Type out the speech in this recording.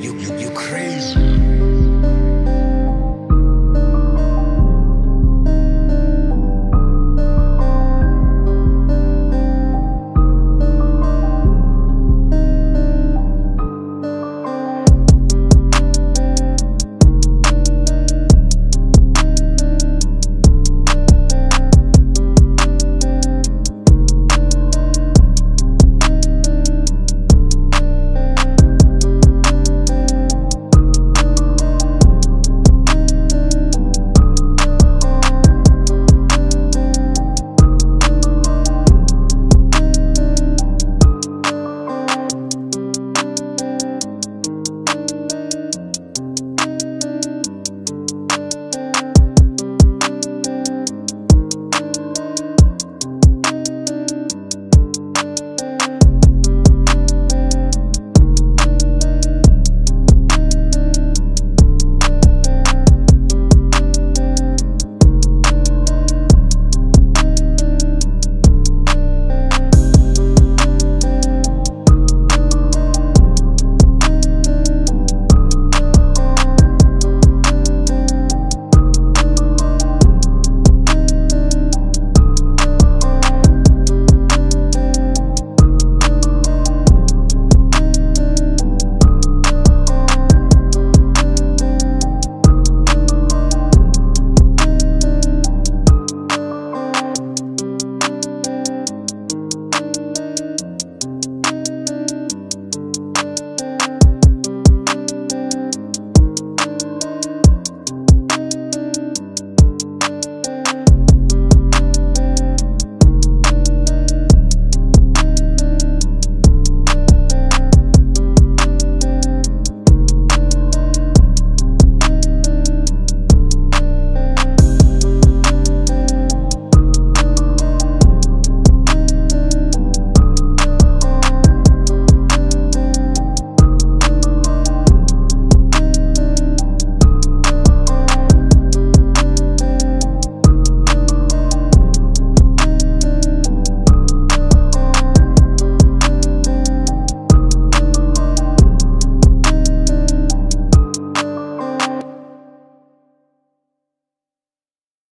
You, you, you crazy.